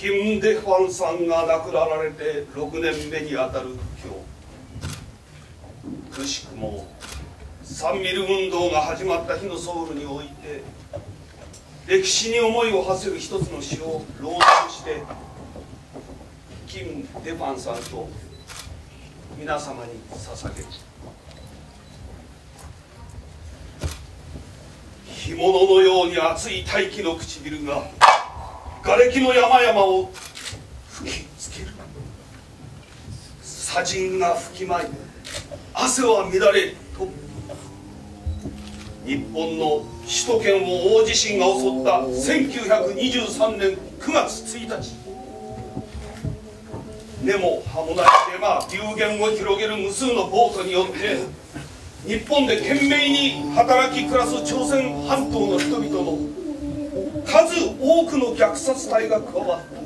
金デファンさんが亡くなられて6年目にあたる今日。くしくもサンミル運動が始まった日のソウルにおいて歴史に思いを馳せる一つの詩を朗読して金デファンさんと皆様に捧げる。干物のように熱い大気の唇が瓦礫の山々を吹きつける砂塵が吹き舞い汗は乱れと。日本の首都圏を大地震が襲った。1923年9月1日。根も葉もない山流言を広げる無数のボートによって日本で懸命に働き暮らす朝鮮半島の人々の数多くの虐殺隊が加わった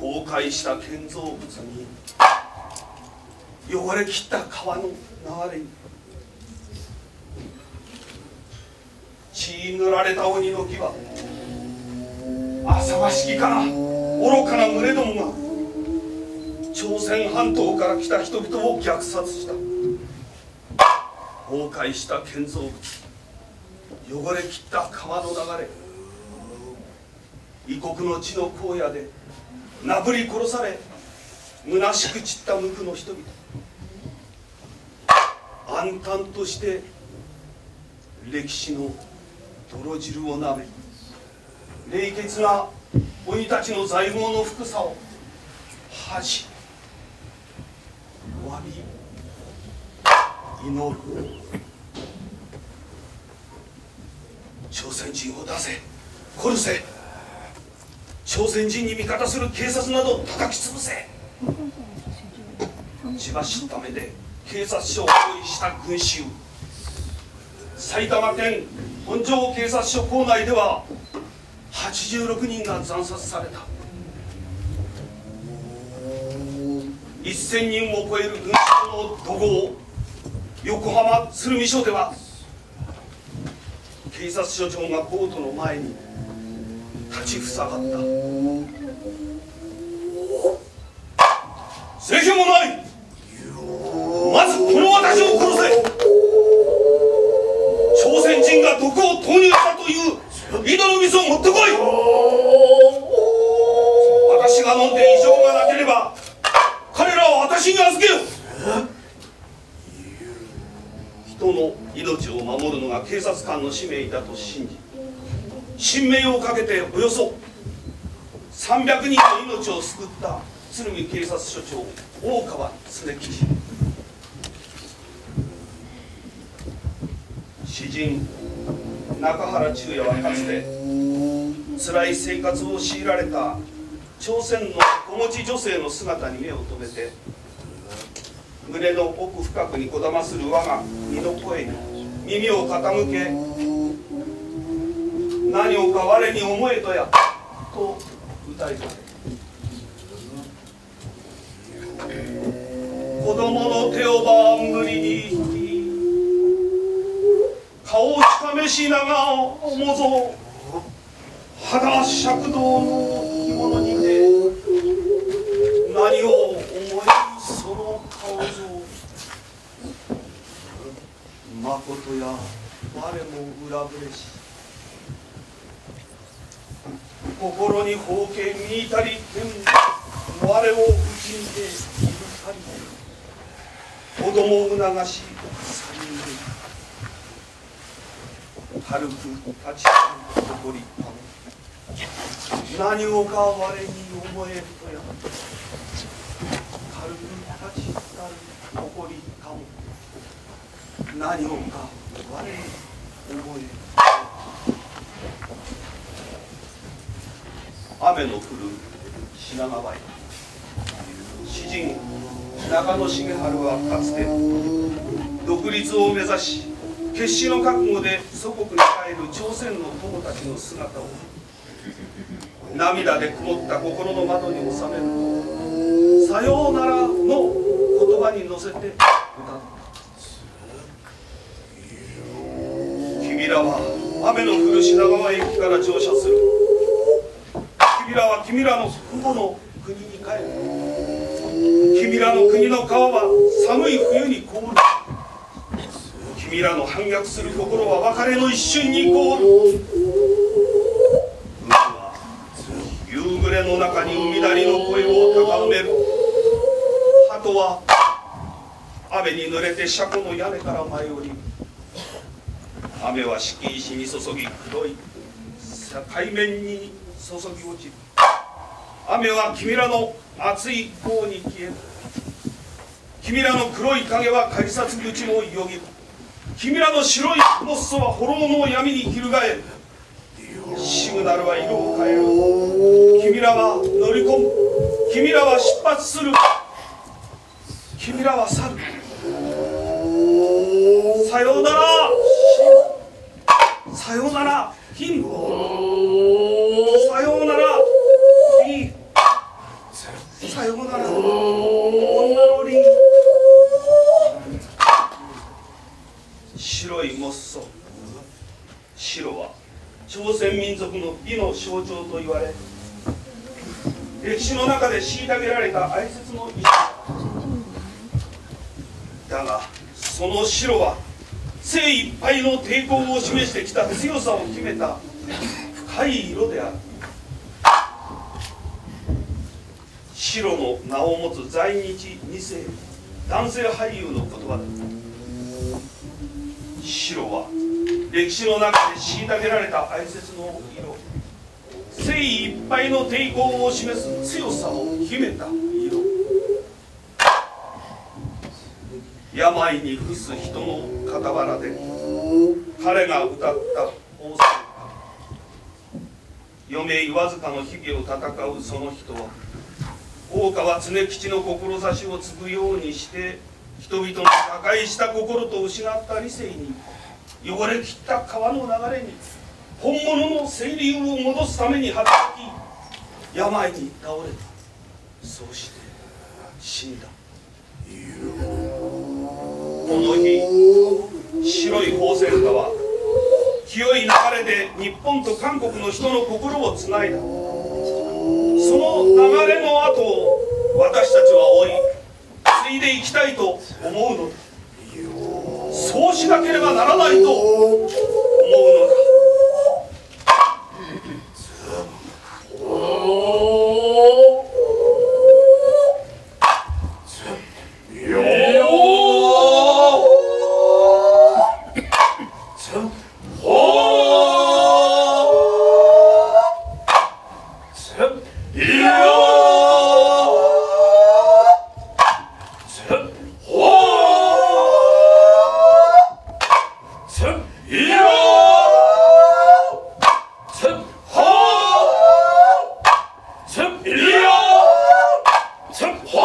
崩壊した建造物に汚れきった川の流れに血塗られた鬼の牙浅ましきから愚かな群れどもが朝鮮半島から来た人々を虐殺した崩壊した建造物汚れきった川の流れ異国の地の荒野でなぶり殺され虚しく散った無垢の人々。暗淡として歴史の泥汁をなめ冷血な鬼たちの財宝の福さを恥じ詫び祈る。朝鮮人を出せ殺せ。朝鮮人に味方する警察など叩き潰せ。千葉市ためで警察署を用意した群衆。埼玉県本庄警察署構内では86人が惨殺された。1000人を超える群衆の怒号。横浜鶴見署では警察署長がボートの前に立ちふさがった。政権もない。まずこの私を殺せ。朝鮮人が毒を投入したという井戸の水を持ってこい。私が飲んで異常がなければ彼らは私に預けよ。人の命を守るのが警察官の使命だと信じ新命をかけておよそ300人の命を救った鶴見警察署長大川常吉。詩人中原中也はかつて辛い生活を強いられた朝鮮の子持ち女性の姿に目を留めて胸の奥深くにこだまする我が身の声に耳を傾け何をか我に思えとやと歌いかけ子供の手をばんぐりに引き顔をしかめしながら思ぞ。肌尺道の着物にて何を思いその顔ぞまことや我も裏ぶれし心に宝剣見たり天我を打ちにているかり子供を促し去りぬ軽く立ち誇り何をか我に思えるとや軽く立ち去る誇りかも何をか我に思え雨の降る品川へ詩人長野茂春はかつて独立を目指し決死の覚悟で祖国に帰る朝鮮の友たちの姿を涙で曇った心の窓に収める「さようなら」の言葉に乗せて歌った。君らは雨の降る品川駅から乗車する。君らは君らの祖父母の国に帰る。君らの国の川は寒い冬に凍る。君らの反逆する心は別れの一瞬に凍る。は雨に濡れて車庫の屋根から舞い降り雨は敷石に注ぎ黒い海面に注ぎ落ちる。雨は君らの熱い方に消える。君らの黒い影は改札口もよぎる。君らの白いのっそは炎の闇に翻る。シグナルは色を変える。君らは乗り込む。君らは出発する。君らは去る。さようなら。さようなら。金さようなら。金さようなら。女のリン白いモッソ白は朝鮮民族の美の象徴と言われ歴史の中で虐げられた哀切の石だがその白は精いっぱいの抵抗を示してきた強さを決めた深い色である。白の名を持つ在日2世男性俳優の言葉だ白は歴史の中で虐げられた哀切の色。精いっぱいの抵抗を示す強さを秘めた色病に伏す人の傍らで彼が歌った大歌余命わずかの日々を戦うその人は大川常吉の志を継ぐようにして人々の破壊した心と失った理性に汚れきった川の流れに本物の清流を戻すために働き病に倒れた。そうして死んだ。この日白い宝泉川清い流れで日本と韓国の人の心をつないだ。その流れの後を私たちは追い。継いでいきたいと思うのだ。そうしなければならないと思うのだ。よ